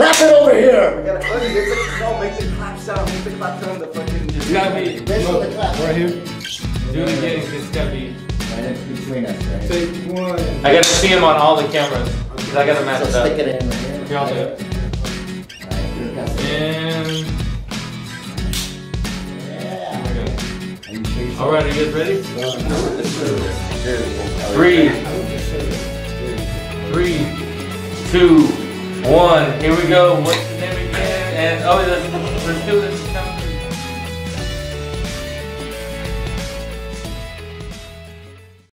Clap it over here. We gotta make the, no, make the clap sound. Make the clap sound. The fucking. It's gotta be. This is the clap. Right here. Do it again. It's gotta be. Right in between us, right? Take one. I gotta see him on all the cameras. Cause I gotta match So it up. stick it in right here. Here, I'll do it. Right, here it comes. And. Yeah. okay. Are you sure you Alright, are you guys ready? Three. Three, two, one. Here we go. What's the name again? And oh, let's, let's do this.